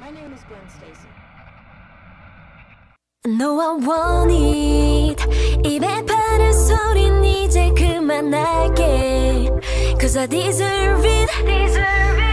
My name is Gwen Stacy. No, I want it. 입에 파는 소린 이제 그만할게. Cause I deserve it. Deserve it.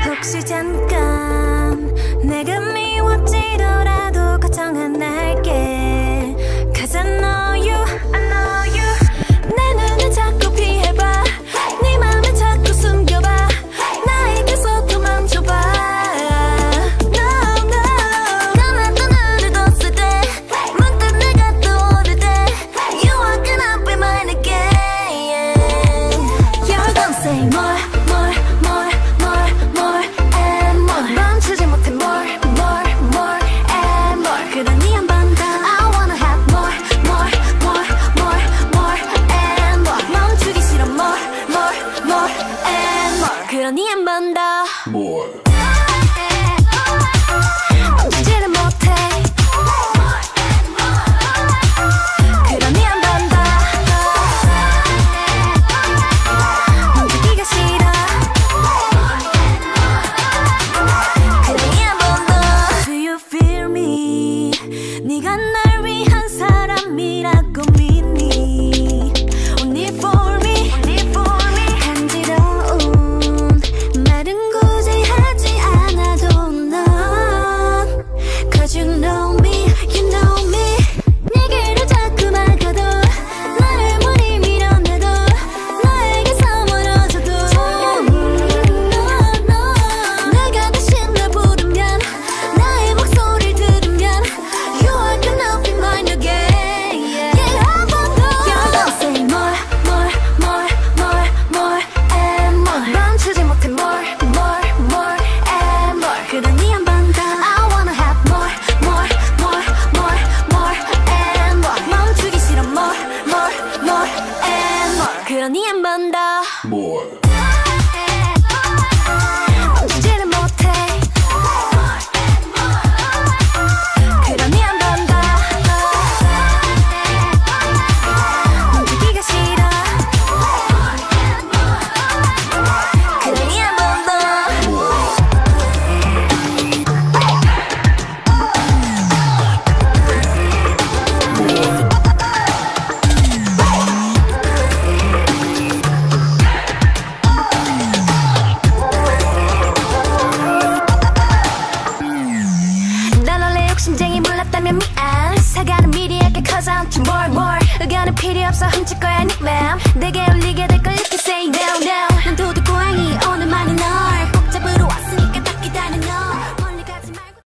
More. 없어 훔칠 거야 닉맘